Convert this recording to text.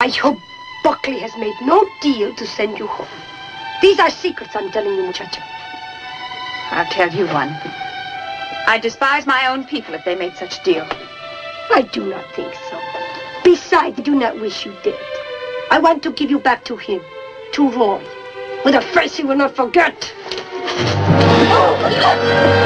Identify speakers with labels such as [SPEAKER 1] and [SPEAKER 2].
[SPEAKER 1] I hope Buckley has made no deal to send you home. These are secrets I'm telling you, muchacha.
[SPEAKER 2] I'll tell you one. I despise my own people if they made such a deal.
[SPEAKER 1] I do not think so. Besides, I do not wish you dead. I want to give you back to him, to Roy, with a face he will not forget. Oh,